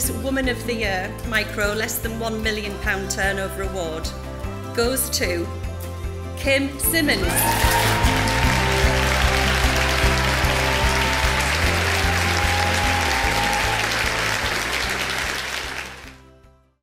Business Woman of the Year Micro Less Than £1 Million Turnover Award goes to Kim Simmons.